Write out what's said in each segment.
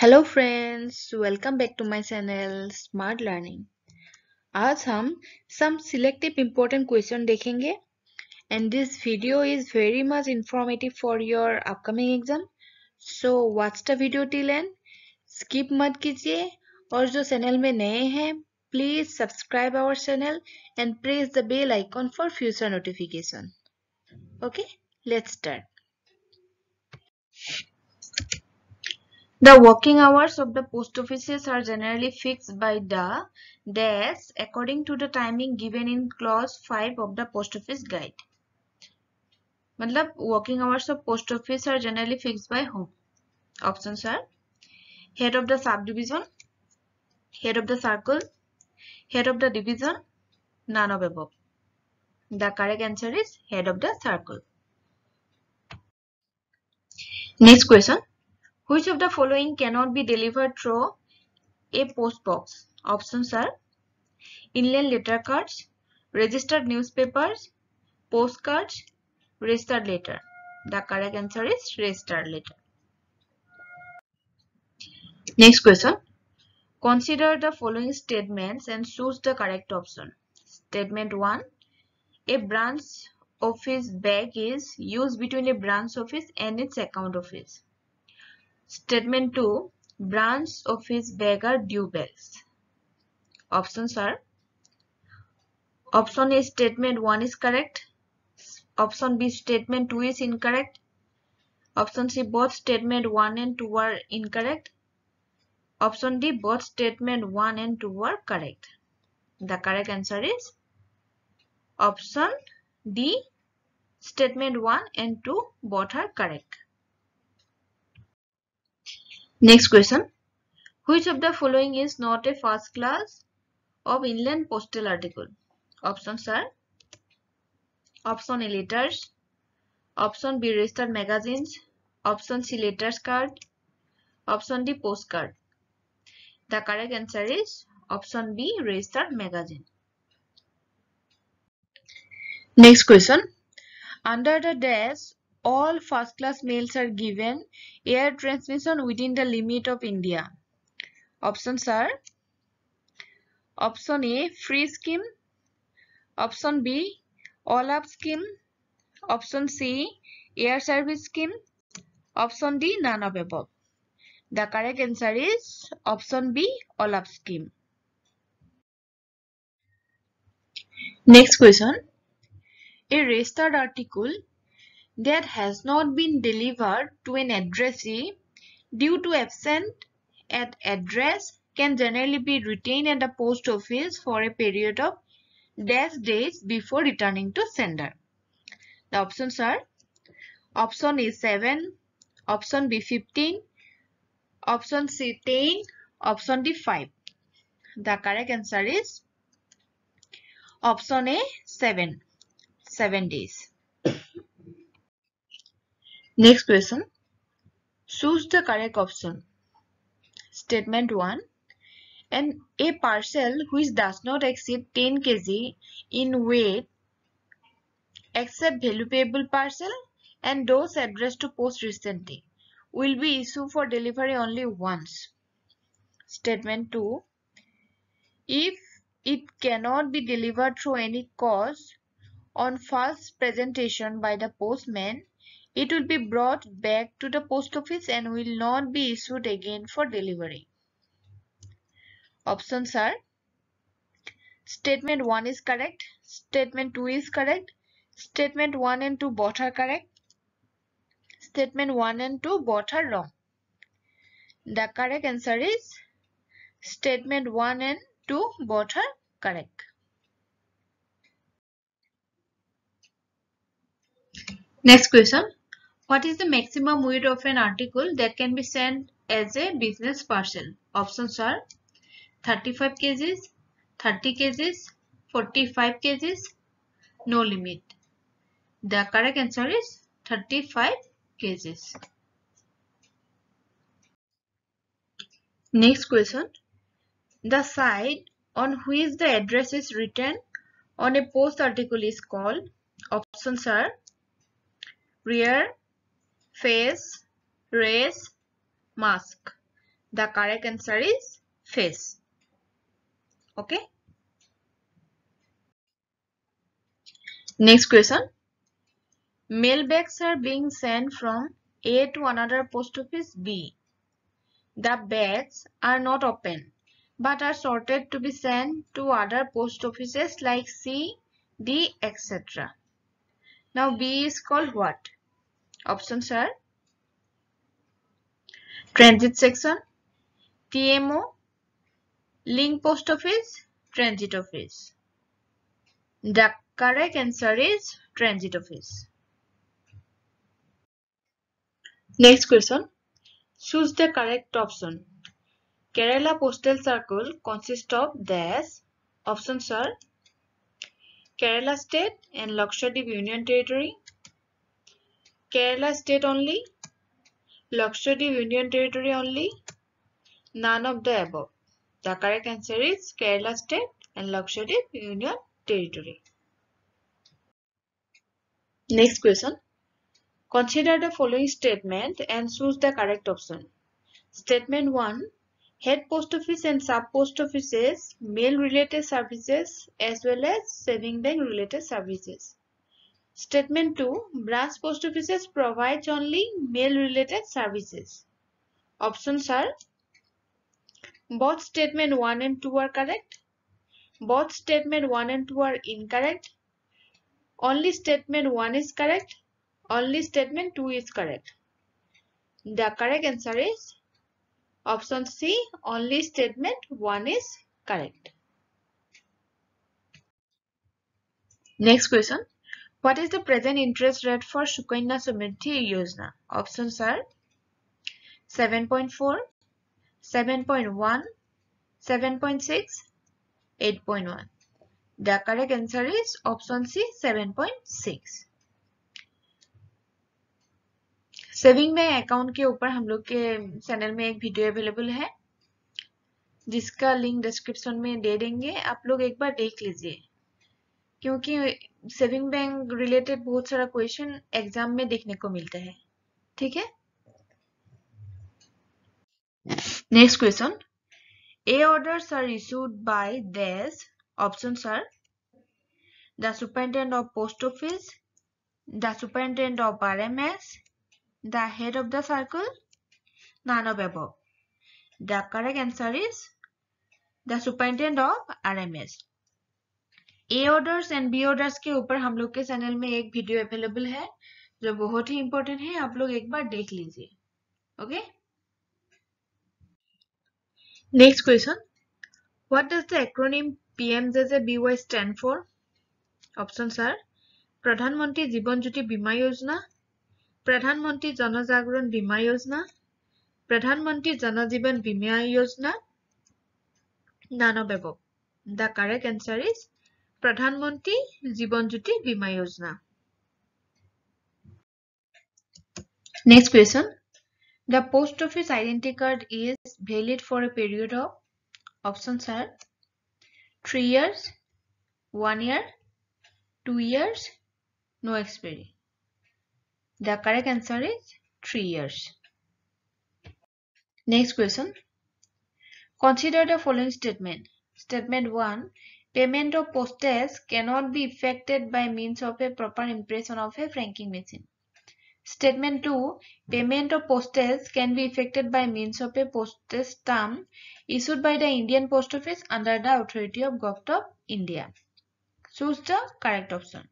Hello friends welcome back to my channel smart learning आज हम some selective important question देखेंगे and this video is very much informative for your upcoming exam so watch the video till end skip मत कीजिए, और जो channel में नए हैं please subscribe our channel and press the bell icon for future notification okay let's start The working hours of the post offices are generally fixed by the dash according to the timing given in clause 5 of the post office guide. मतलब working hours of post office are generally fixed by whom? Options are head of the subdivision, head of the circle, head of the division, none of above. The correct answer is head of the circle. Next question. Which of the following cannot be delivered through a post box? Options are inland letter cards, registered newspapers, postcards, registered letter. The correct answer is registered letter. Next question. Consider the following statements and choose the correct option. Statement 1. A branch office bag is used between a branch office and its account office. Statement 2. Branch office bag are due bags. Options are Option A statement 1 is correct. Option B statement 2 is incorrect. Option C both statement 1 and 2 are incorrect. Option D both statement 1 and 2 are correct. The correct answer is option D statement 1 and 2 both are correct. Next question. Which of the following is not a first class of inland postal article? Options are Option A letters, Option B registered magazines, Option C letters card, Option D postcard. The correct answer is Option B registered magazine. Next question. Under the dash all first class mails are given air transmission within the limit of India. Options are Option A free scheme, Option B all up scheme, Option C air service scheme, Option D none of above. The correct answer is Option B all up scheme. Next question. A registered article that has not been delivered to an addressee due to absent at address can generally be retained at the post office for a period of dash days before returning to sender. The options are option A 7, option B 15, option C 10, option D 5. The correct answer is option A 7, 7 days. Next question. Choose the correct option. Statement 1. And a parcel which does not exceed 10 kg in weight except valuable parcel and those addressed to poste restante will be issued for delivery only once. Statement 2. If it cannot be delivered through any cause on first presentation by the postman, it will be brought back to the post office and will not be issued again for delivery. Options are Statement 1 is correct, Statement 2 is correct, Statement 1 and 2 both are correct, Statement 1 and 2 both are wrong. The correct answer is Statement 1 and 2 both are correct. Next question. What is the maximum weight of an article that can be sent as a business parcel? Options are 35 kgs, 30 kgs, 45 kgs, no limit. The correct answer is 35 kgs. Next question. The side on which the address is written on a post article is called options are rear face, race, mask. The correct answer is face. Okay. Next question. Mailbags are being sent from A to another post office B. The bags are not open but are sorted to be sent to other post offices like C, D, etc. Now B is called what? Options are Transit section, TMO, Link Post Office, Transit Office. The correct answer is Transit Office. Next question. Choose the correct option. Kerala Postal Circle consists of dash. Options are Kerala State and Lakshadweep Union Territory. Kerala State only. Lakshadweep Union Territory only. None of the above. The correct answer is Kerala State and Lakshadweep Union Territory. Next question. Consider the following statement and choose the correct option. Statement 1. Head post office and sub post offices mail related services as well as saving bank related services. Statement 2. Branch post offices provides only mail related services. Options are both statement 1 and 2 are correct. Both statement 1 and 2 are incorrect. Only statement 1 is correct only statement 2 is correct. The correct answer is option C. Only statement 1 is correct. Next question. What is the present interest rate for Sukanya Samriddhi Yojana? Options are 7.4, 7.1, 7.6, 8.1. The correct answer is option C 7.6. Saving में account के ऊपर हम लोग के channel में एक video available है जिसका लिंक डिस्क्रिप्शन में दे देंगे आप लोग एक बार देख लीजिए क्योंकि सेविंग बैंक रिलेटेड बहुत सारा क्वेश्चन एग्ज़ाम में देखने को मिलता है ठीक है next question A orders are issued by these options are the superintendent of post office the superintendent of RMS the head of the circle? None of above. The correct answer is the superintendent of RMS. A orders and B orders के ऊपर हम लोग के channel में एक video available है, जो बहुत ही इंपॉर्टेंट है, आप लोग एक बार देख लीजिए okay next question what does the acronym PMJJBY stand for option sir Pradhan Mantri Jeevan Jyoti बीमा योजना प्रधानमंत्री जन जागरण बीमा योजना प्रधानमंत्री जन जीवन बीमा योजना नानो बेबो the correct answer is Jivan Jyoti Bima Yojana. Next question. The post office identity card is valid for a period of options are 3 years, 1 year, 2 years, no expiry. The correct answer is 3 years. Next question. Consider the following statement. Statement 1. Payment of postage cannot be effected by means of a proper impression of a franking machine. Statement 2. Payment of postage can be effected by means of a postage stamp issued by the Indian Post Office under the authority of Government of India. Choose the correct option.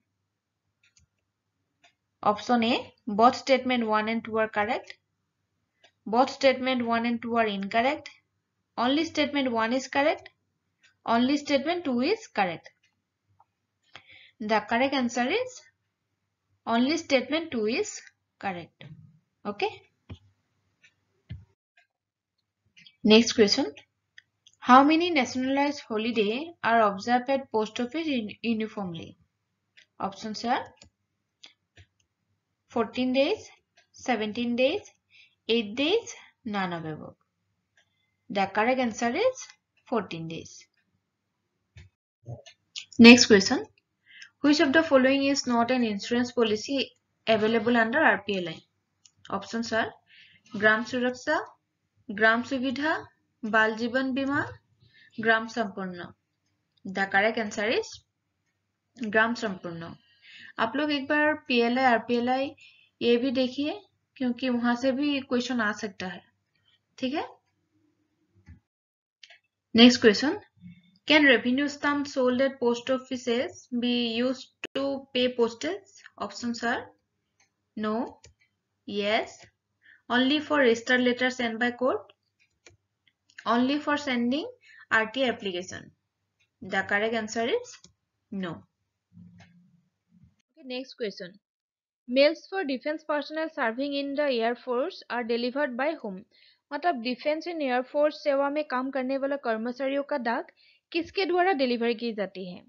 Option A. Both statement 1 and 2 are correct. Both statement 1 and 2 are incorrect. Only statement 1 is correct. Only statement 2 is correct. The correct answer is only statement 2 is correct. Okay. Next question. How many nationalized holiday are observed at post office uniformly? Options are 14 days, 17 days, 8 days, none of above. The correct answer is 14 days. Next question which of the following is not an insurance policy available under RPLI options are Gram Suraksha Gram Suvidha Bal Jeevan Bima Gram Sampoorna the correct answer is Gram Sampoorna आप लोग एक बार PLI RPLI ये भी देखिए, क्योंकि वहाँ से भी क्वेश्चन आ सकता है। ठीक है? Next question can revenue stamp sold at post offices be use to pay postage options are no yes only for registered letter sent by court only for sending RT application the correct answer is no okay next question mails for defense personnel serving in the air force are delivered by whom मतलब defence इन air force सेवा में काम करने वाले कर्मचारियों का डाक किसके द्वारा डिलीवर की जाती है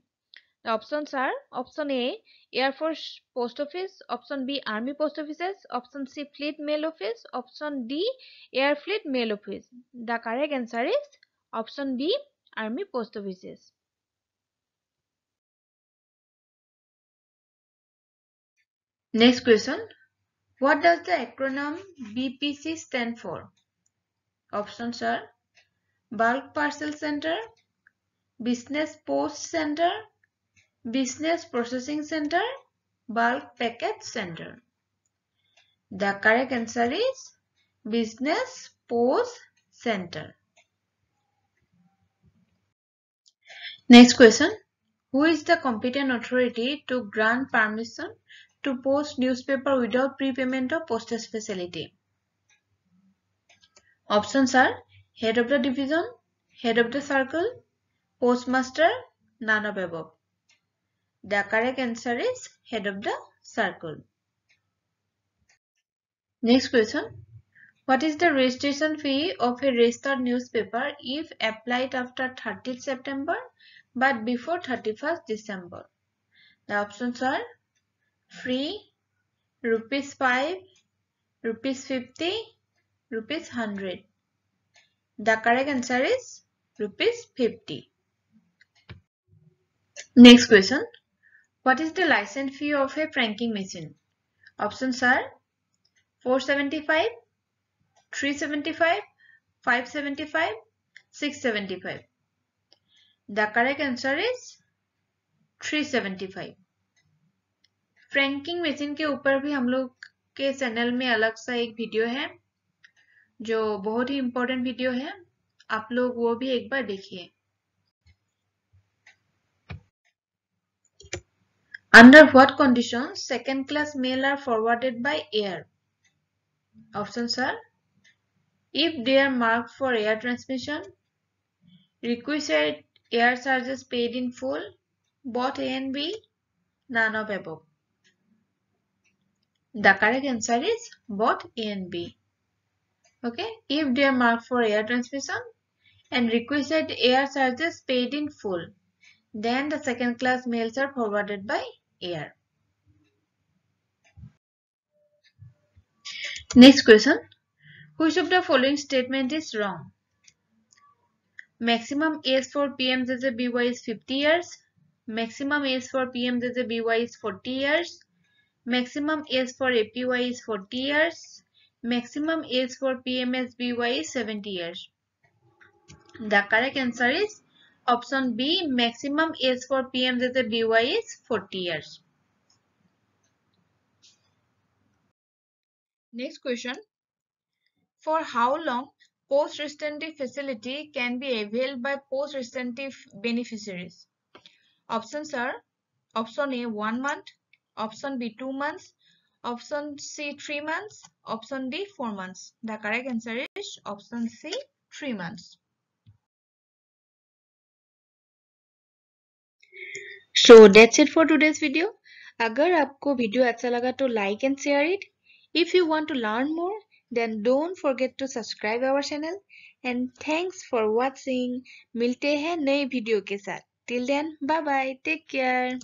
options are option A air force post office option B army post offices option C fleet mail office option D air fleet mail office the correct answer is option B army post offices Next question. What does the acronym BPC stand for? Options are Bulk Parcel Center, Business Post Center, Business Processing Center, Bulk Package Center. The correct answer is Business Post Center. Next question. Who is the competent authority to grant permission to post newspaper without prepayment of postage facility? Options are Head of the Division, Head of the Circle, Postmaster, none of above. The correct answer is head of the circle. Next question. What is the registration fee of a registered newspaper if applied after 30th September but before 31st December? The options are free, rupees 5, rupees 50, rupees 100. The correct answer is rupees 50. Next question. What is the license fee of a franking machine? Options are 475, 375, 575, 675. The correct answer is 375. Franking machine के ऊपर भी हम लोग के channel में अलग सा एक वीडियो है जो बहुत ही इंपॉर्टेंट वीडियो है आप लोग वो भी एक बार देखिए Under what conditions second class mail are forwarded by air? Options are if they are marked for air transmission, requisite air charges paid in full, both A and B, none of above. The correct answer is both A and B. Okay, if they are marked for air transmission and requisite air charges paid in full, then the second class mails are forwarded by air. Next question. Which of the following statement is wrong? Maximum age for PMJJBY is 50 years. Maximum age for PMJJBY is 40 years. Maximum age for APY is 40 years. Maximum age for PMSBY is 70 years. The correct answer is Option B, maximum age for PMJJBY is 40 years. Next question. For how long poste restante facility can be availed by poste restante beneficiaries? Options are Option A 1 month, Option B 2 months, Option C 3 months, Option D 4 months. The correct answer is Option C 3 months. So that's it for today's video अगर आपको video अच्छा लगा तो like and share it if you want to learn more then don't forget to subscribe our channel and thanks for watching मिलते हैं नए video के साथ. Till then bye bye take care